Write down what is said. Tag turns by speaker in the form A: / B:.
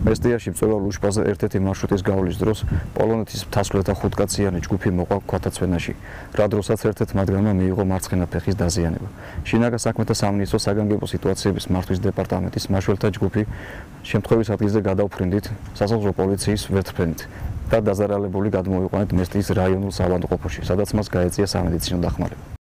A: მესტიაში მწვერვალ უშბაზე ერთ-ერთი მარშრუტის გავლის დროს პოლონეთის მთასვლეთა ხუთკაციანი ჯგუფი მოყვა ქვათაცვენაში, რა დროსაც ერთ-ერთ მათგანმა მიიღო მარცხენა ფეხის დაზიანება. შინაგან საქმეთა სამინისტროს საგანგებო სიტუაციების მართვის დეპარტამენტის მარშველთა ჯგუფი შემთხვევის ადგილზე გადაუფრინდით სასაზღვრო პოლიციის ვერტფენით და დაზარალებული გადმოიყვანეთ მესტიის რაიონულ საავადმყოფოში, სადაც მას გაეწია სამედიცინო დახმარება.